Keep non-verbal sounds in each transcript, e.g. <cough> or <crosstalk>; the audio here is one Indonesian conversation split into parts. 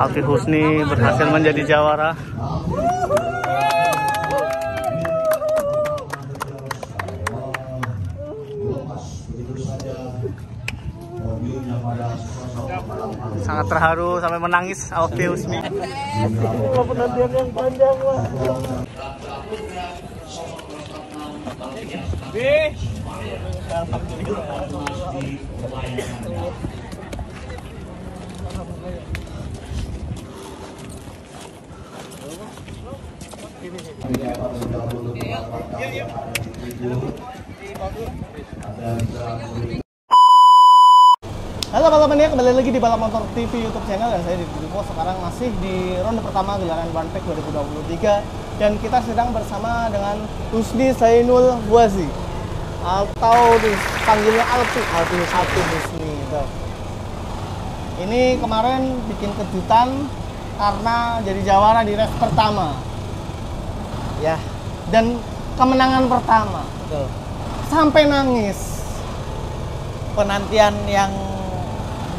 Alfi Husni berhasil menjadi jawara. Sangat terharu sampai menangis Alfi Husni. penantian yang panjang lah. Halo balap mania, kembali lagi di Balap Motor TV YouTube channel. Dan saya di Duko sekarang masih di ronde pertama gelaran Bandpek 2023 dan kita sedang bersama dengan Husni Zainul Huazi atau dipanggilnya Alpi. Alpi Alpi Husni. Ini kemarin bikin kejutan karena jadi jawara di race pertama Ya, dan kemenangan pertama betul. sampai nangis. Penantian yang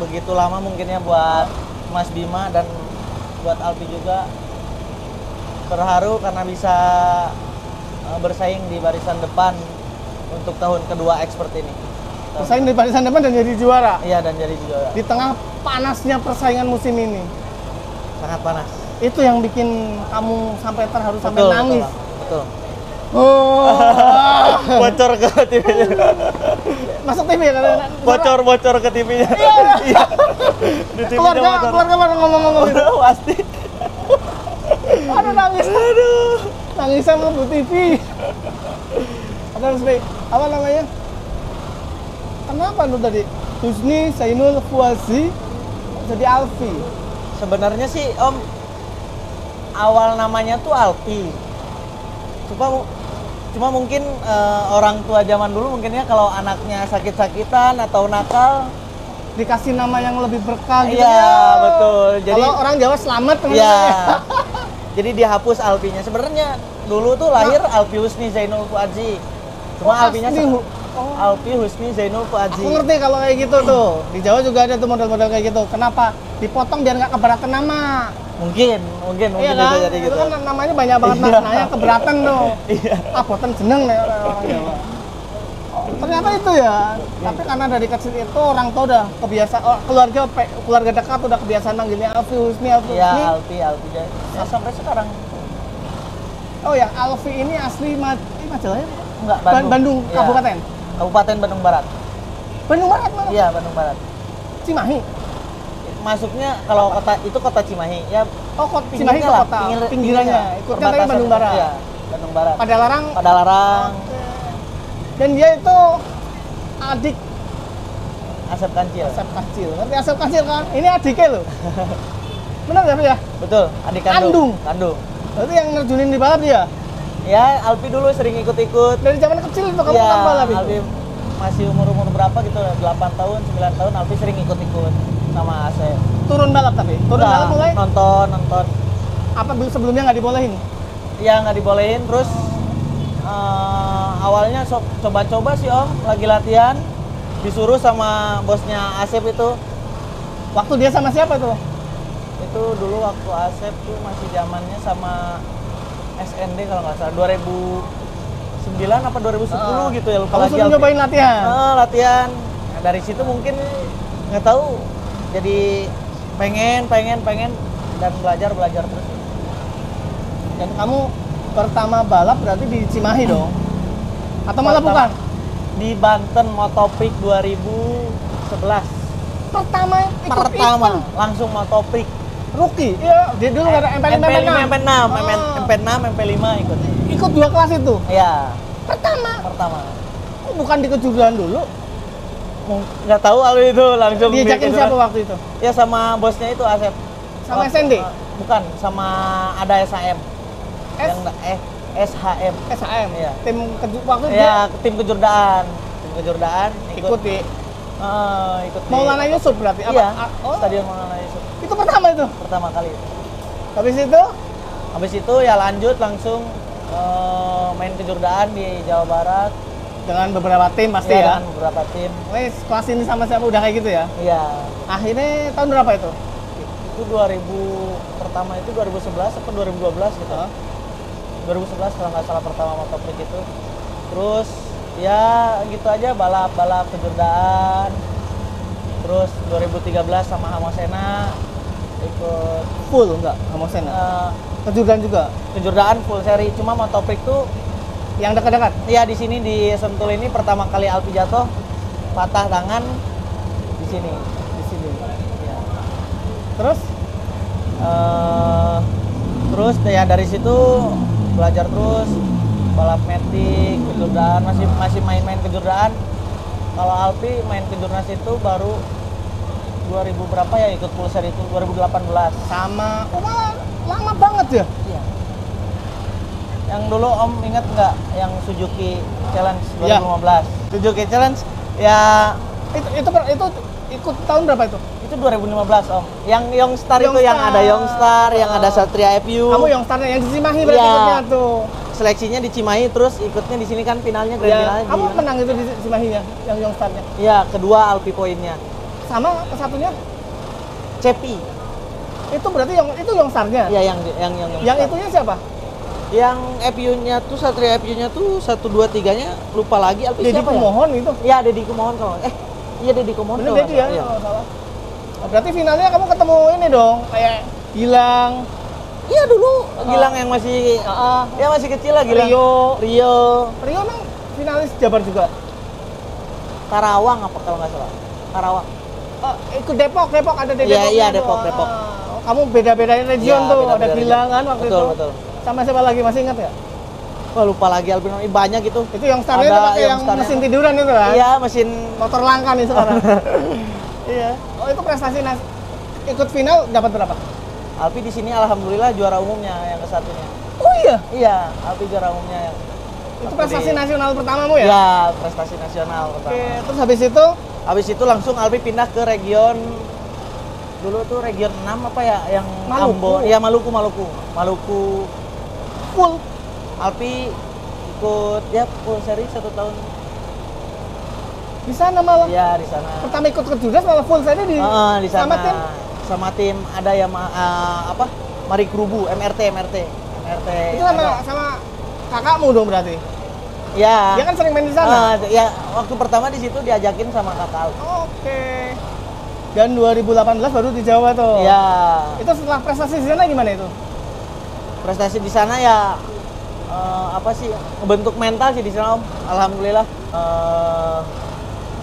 begitu lama mungkinnya buat Mas Bima dan buat Alpi juga terharu karena bisa eh, bersaing di barisan depan untuk tahun kedua expert ini. Bersaing di barisan depan dan jadi juara Iya dan jadi juara. di tengah panasnya persaingan musim ini. Sangat panas. itu yang bikin kamu sampai terharu sampai Betul, nangis. Betul. Oh, <laughs> Bocor ke TV-nya. masuk TV ya karena Bocor bocor ke TV-nya. Iya. <laughs> Iya. Di TV-nya keluarga bocor. keluarga pada ngomong-ngomong. <laughs> Udah pasti. Aduh nangis. Aduh. Nangis sama Bu TV. Ada harus baik. Apa namanya? Kenapa lu tadi? Husni Zainul Fuazi jadi Alfi. Sebenarnya sih Om awal namanya tuh Alpi. Cuma cuma mungkin eh, orang tua zaman dulu mungkinnya kalau anaknya sakit-sakitan atau nakal, Dikasih nama yang lebih berkah gitu. iya ya. betul. Jadi Kalau orang Jawa selamat teman ya. <laughs> Jadi dihapus Alpinya. Sebenarnya dulu tuh lahir Alpi Husni Zainul Fuaji. Cuma Oh, Alpinya oh. Alpi Husni Zainul Fuaji. Aku ngerti kalau kayak gitu tuh. Di Jawa juga ada tuh model-model kayak gitu. Kenapa? Dipotong biar nggak keberatan nama. Mungkin, mungkin, mungkin Iya bisa kan? jadi Itu gitu. kan namanya banyak banget Iya. maknanya keberatan tuh. <laughs> Iya. Ah, boten jeneng nih orang Jawa. Ternyata itu ya. Tapi karena dari kecil itu orang tua udah kebiasa oh, keluarga keluarga dekat udah kebiasaan manggilnya Alfi Husni, Alfi Ya, Husni. Alpi, Alpi. Ya, sampai sekarang Oh ya, Alfi ini asli Mad eh, Majalaya. enggak Bandung, Bandung. Iya. Kabupaten. Kabupaten Bandung Barat. Bandung Barat mana? Iya, Bandung Barat. Cimahi. Masuknya kalau kota itu kota Cimahi, ya Oh, kota Cimahi ke lah, kota. pinggir- pinggirannya. Ikutnya tapi Perbatasan. Bandung Barat. Iya, Bandung Barat. Pada larang Pada larang dan dia itu adik Asep Kancil. Asep Kacil. Ngerti Asep Kacil kan? Ini adiknya loh. <laughs> Benar nggak ya? Betul, adik Kandung. kandung. Kandung. Berarti yang nerjunin di balap dia? Ya, Alpi dulu sering ikut-ikut. Dari zaman kecil itu kamu Iya, kan balap itu? Alpi masih umur-umur berapa gitu, 8 tahun, 9 tahun Alpi sering ikut-ikut sama Asep. Turun balap tapi? Turun Udah, balap mulai? nonton, nonton. Apa sebelumnya nggak dibolehin? Ya nggak dibolehin, terus eh, awalnya so- coba-coba sih Om, lagi latihan disuruh sama bosnya Asep itu Waktu dia sama siapa tuh? itu dulu waktu Asep tuh masih zamannya sama SND kalau nggak salah 2009 apa 2010 Ah. gitu ya lupa lagi nyobain latihan? Ah, latihan Nah, dari situ mungkin nggak tahu jadi pengen pengen pengen dan belajar belajar terus Dan kamu pertama balap berarti di Cimahi dong? Atau malah bukan? di Banten Motopik 2011 Pertama ikut pertama event. langsung Motopik Rookie? Iya, dia dulu nggak ada MP5, MP5 MP6 Ah. MP6 MP5 ikut Ikut dua kelas itu? ya Pertama? pertama Oh, bukan di kejuruan dulu? Nggak tahu aku itu langsung Diajakin siapa surat. waktu itu? ya sama bosnya itu Asep Sama SND? eh, bukan sama ada SHM S? yang eh SHM SHM? Iya. Tim keju waktu dia ya tim kejurdaan tim kejurdaan ikut di eh, ikut di- Maulana Yusuf berarti? Apa? iya Ah, Oh, stadion Maulana itu pertama itu? pertama kali Habis itu? habis itu ya lanjut langsung eh, main kejurdaan di Jawa Barat Dengan beberapa tim pasti ya, ya? dengan beberapa tim Wes, kelas ini sama siapa udah kayak gitu ya? iya Akhirnya tahun berapa itu? itu 2000 pertama itu 2011 atau 2012 gitu. Hah? 2011 kalau nggak salah pertama motocross itu. Terus ya gitu aja balap-balap kejurdaan. Terus 2013 sama Hamosena ikut Full enggak? Hamosena. eh, Kejudan juga. kejurdaan full seri. Cuma motocross tuh Yang dekat-dekat. ya di sini di Sentul ini pertama kali Alpi jatuh patah tangan di sini. Di sini. Ya. Terus Eh, terus ya dari situ belajar terus balap metik kejurdaan masih masih main-main kejurdaan kalau Alpi main kejurnas itu baru 2000 berapa ya ikut pulser itu 2018 sama oh malah lama banget ya. Iya. yang dulu Om inget nggak yang Suzuki Challenge Iya. 2015 Suzuki Challenge ya Itu itu itu ikut tahun berapa itu? itu 2015 Om yang Youngstar itu yang ada Youngstar yang ada Satria FU Kamu yang startnya yang di Cimahi berarti ikutnya tuh. Seleksinya di Cimahi terus ikutnya di sini kan finalnya grand Ya, finalnya kamu di menang itu di Cimahi ya, yang yang startnya. Iya, kedua Alpi poinnya. Sama satunya Cepi. itu berarti yang itu yang startnya. Iya, yang yang yang Yang itunya siapa? yang FU-nya tuh Satria FU-nya tuh 1 2 3-nya lupa lagi Alpi Jadi siapa ya? pemohon itu. Iya, Deddy Kumohon kalau eh iya Deddy Kumohon Dedi nggak ya. Iya. nggak salah. Oh, Berarti finalnya kamu ketemu ini dong, kayak Gilang, Iya dulu Gilang yang masih Heeh. ya masih kecil lah Gilang. Rio. Rio. Rio emang finalis Jabar juga. Karawang apa kalau nggak salah? Karawang. Oh, ikut Depok, Depok ada di Iya, Depok. iya, tuh. Depok, Depok. Ah, oh, kamu beda-bedain region Iya, tuh, beda-beda ada region. Gilang kan waktu Betul, itu. betul. Sama siapa lagi masih ingat ya? Wah lupa lagi Alpino banyak itu. Itu yang startnya Ada itu pakai yang startnya. mesin tiduran itu kan? Iya, mesin Motor langka nih sekarang. <laughs> iya. Oh itu prestasi nas. Ikut final dapat berapa? Alpi di sini alhamdulillah juara umumnya yang ke satunya. Oh iya. Iya, Alpi juara umumnya yang Itu prestasi di- nasional pertamamu ya? Ya, prestasi nasional pertama. Oke, terus habis itu Habis itu langsung Alpi pindah ke region dulu tuh region 6 apa ya yang Maluku. Ambon. Iya, Maluku, Maluku. Maluku full Alpi ikut ya full seri satu tahun. di sana malah. Iya, di sana. Pertama ikut ke Judas malah full saya di, Heeh, di sana. sama tim. Sama tim ada yang eh, apa? Mari Krubu, MRT, MRT. MRT. Itu sama ada. sama kakakmu dong berarti. Ya. Dia kan sering main di sana. Eh, ya, waktu pertama di situ diajakin sama kakak. Oke. Dan 2018 baru di Jawa tuh. Iya. Itu setelah prestasi di sana gimana itu? prestasi di sana ya eh, apa sih bentuk mental sih di sana om alhamdulillah Eh,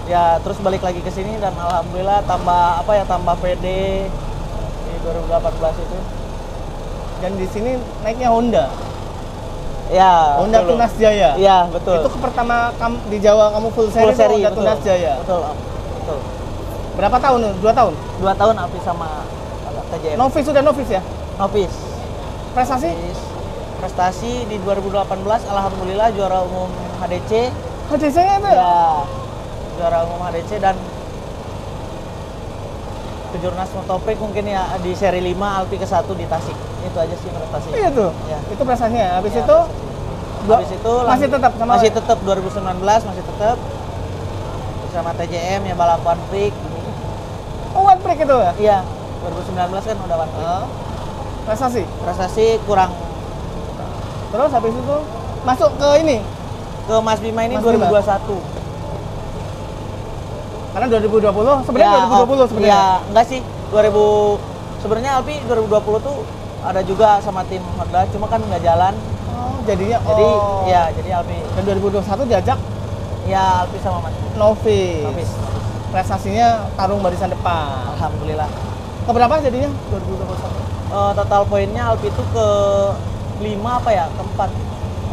ya terus balik lagi ke sini dan alhamdulillah tambah apa ya tambah pede di 2018 itu Dan di sini naiknya Honda. ya Honda betul. Tunas Jaya. iya betul Itu ke pertama kamu di Jawa kamu full seri, full seri Honda betul Tunas Jaya. betul betul Berapa tahun? Dua tahun. dua tahun api sama TJM Novis sudah novis ya? Novis Prestasi? Novis. prestasi di 2018 alhamdulillah juara umum HDC HDC-nya itu ya? ya juara umum HDC dan kejurnas motopik mungkin ya di seri 5 Alpi ke 1 di Tasik itu aja sih prestasi Iya tuh. Ya. Itu prestasinya. Habis Ya, itu prestasi. habis itu masih tetap sama masih tetap 2019 masih tetap sama TJM ya balapan prik Oh, one break itu ya? iya 2019 kan udah one prik Ah. Prestasi. prestasi kurang Terus habis itu masuk ke ini. ke Mas Bima ini Mas Bima. 2021 Karena 2020 sebenarnya Ya, 2020 oh, sebenarnya. Ya, enggak sih. 2000 sebenarnya Alpi 2020 tuh ada juga sama tim Honda, cuma kan nggak jalan. Oh, jadinya Jadi oh. ya, jadi Alpi Dan 2021 diajak ya Alpi sama Mas. Novis. Prestasinya tarung barisan depan. Alhamdulillah. Keberapa jadinya? 2021. Eh, total poinnya Alpi itu ke 5 apa ya? Keempat.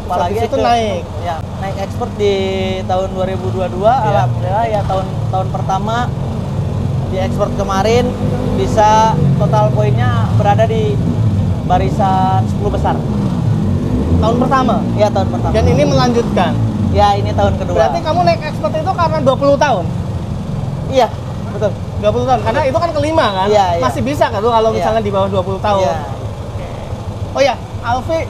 Apalagi itu naik. Ya, naik expert di tahun 2022. Iya. Alhamdulillah ya tahun tahun pertama di expert kemarin bisa total poinnya berada di barisan 10 besar. Tahun pertama. Ya tahun pertama. Dan ini melanjutkan. Ya ini tahun kedua. Berarti kamu naik expert itu karena 20 tahun. Iya betul. 20 tahun. Karena itu kan kelima kan? Iya, iya. Masih bisa kan tuh kalau Iya. misalnya di bawah 20 tahun. Iya. Oh ya, Alfi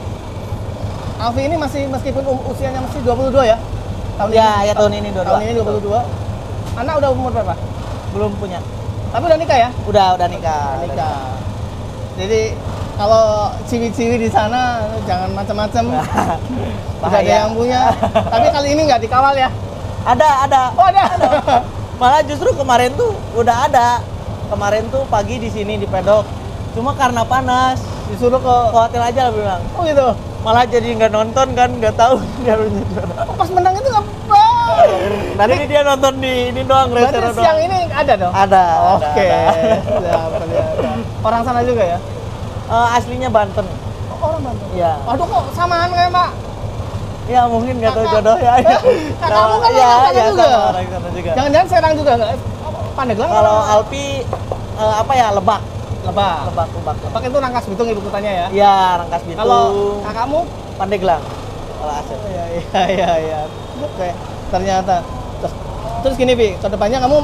Alfi ini masih meskipun um- usianya masih 22 ya? Tahun Ya, ya tahun ini 22. Tahun ini 22. Anak udah umur berapa? Belum punya. Tapi udah nikah ya? Udah udah nikah. Udah nikah. Jadi kalau ciwi-ciwi di sana jangan macam-macam. Tidak <laughs> ada Bahaya. yang punya. Tapi kali ini nggak dikawal ya? Ada, ada. Oh ada. Malah justru kemarin tuh udah ada. Kemarin tuh pagi di sini di pedok. Cuma karena panas, Disuruh ke. ke hotel aja lah bilang. Oh gitu. Malah jadi nggak nonton kan, nggak tahu <laughs> juara. Oh, pas menang itu nggak. Tadi dia nonton di ini doang, Berarti restoran siang doang. ini ada dong? Ada. Oke. ada. Kelihatan. Orang sana juga ya? Eh, aslinya Banten. Oh, orang Banten. Iya. Aduh kok samaan kayak Pak? Ya mungkin nggak tahu Kakak- jodoh ya. <laughs> Eh, kakakmu kan ya, orang sana ya, juga? sama orang sana juga. Jangan-jangan Serang juga nggak? Pandeglang Kalau? Alpi eh, apa ya Lebak. Lebak. Lebak, Lebak. Lebak itu Rangkas Bitung ibu kotanya ya? Iya, Rangkas Bitung. Kalau kakakmu? Pandeglang. Kalau Asep. Oh, iya, iya, iya, iya. Oke, ternyata. Terus, terus gini, Bi, ke depannya kamu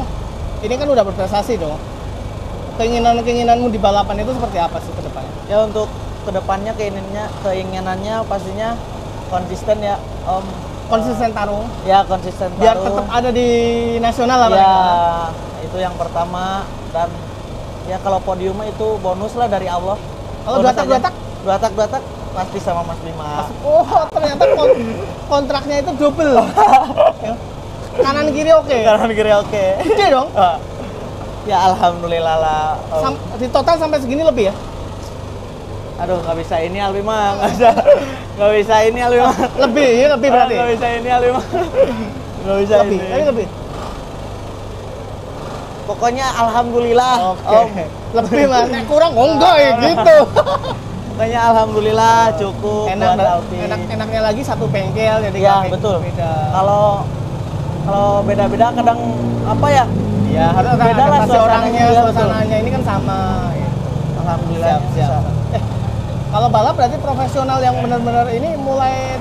ini kan udah berprestasi dong. Keinginan-keinginanmu di balapan itu seperti apa sih ke depannya? Ya untuk ke depannya keinginannya keinginannya pastinya konsisten ya Om. Konsisten tarung, Ya konsisten biar taruh. tetap ada di nasional lah ya mereka. itu yang pertama dan ya kalau podium itu bonus lah dari Allah. Kalau dua tak, dua tak? dua tak dua tak pasti sama Mas Bima. Oh, ternyata kon- kontraknya itu double. <laughs> Kanan kiri oke. Kanan kiri oke. Gede dong. <laughs> Ah. ya alhamdulillah lah. Sam- di total sampai segini lebih ya? Aduh nggak bisa ini mah nggak bisa nggak bisa ini Albi mah. Lebih, ya lebih berarti. Nggak bisa ini mah. <laughs> Nggak bisa Lebih, ini. tapi lebih. Pokoknya alhamdulillah. Oke. Om. Lebih mas, <laughs> Nek kurang oh enggak ya gitu. Pokoknya alhamdulillah cukup enak, buat enak enaknya lagi satu bengkel jadi Ya, betul. Kalau kalau beda-beda kadang apa ya? ya harus beda lah orangnya, betul. suasananya ini kan sama. gitu. Alhamdulillah Siap, siap. bisa. Eh, kalau balap berarti profesional yang benar-benar ini mulai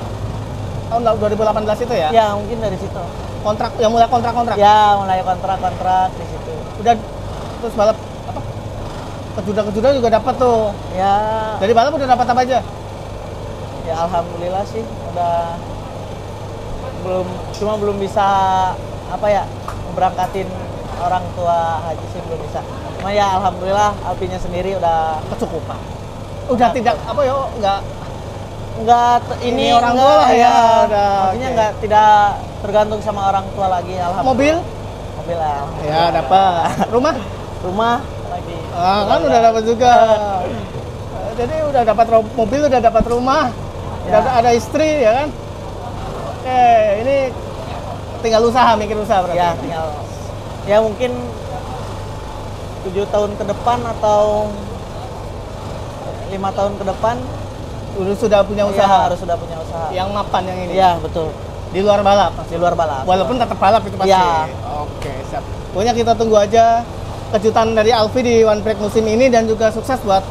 tahun 2018 itu ya? Ya mungkin dari situ. Kontrak yang mulai kontrak-kontrak. Ya mulai kontrak-kontrak di situ. Udah terus balap apa? Kejuda-kejuda juga dapat tuh. Ya, Dari balap udah dapat apa aja? ya alhamdulillah sih udah belum cuma belum bisa apa ya berangkatin orang tua haji sih belum bisa. Cuma ya alhamdulillah Alpinya sendiri udah Kecukupan. Udah tidak apa ya? Enggak enggak t- Ini ini, orang enggak, tua lah ya, ya, udah, maksudnya oke. enggak tidak tergantung sama orang tua lagi alhamdulillah. mobil? Mobil lah. Ya dapat. Rumah? Rumah lagi. Ah, kan udah dapat juga. Jadi udah dapat mobil, udah dapat rumah, udah Ya. ada, ada istri ya kan? Oke, ini tinggal usaha, mikir usaha berarti. Ya, tinggal ya mungkin tujuh tahun ke depan atau lima tahun ke depan Udah sudah punya ya, usaha. harus sudah punya usaha. Yang mapan yang ini. Iya betul Di luar balap. di luar balap. Walaupun tetap balap itu pasti. Iya. Oke, siap. Pokoknya kita tunggu aja kejutan dari Alfi di One Break musim ini dan juga sukses buat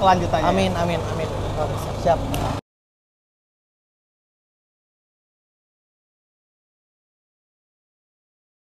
kelanjutannya. Amin amin amin. Siap.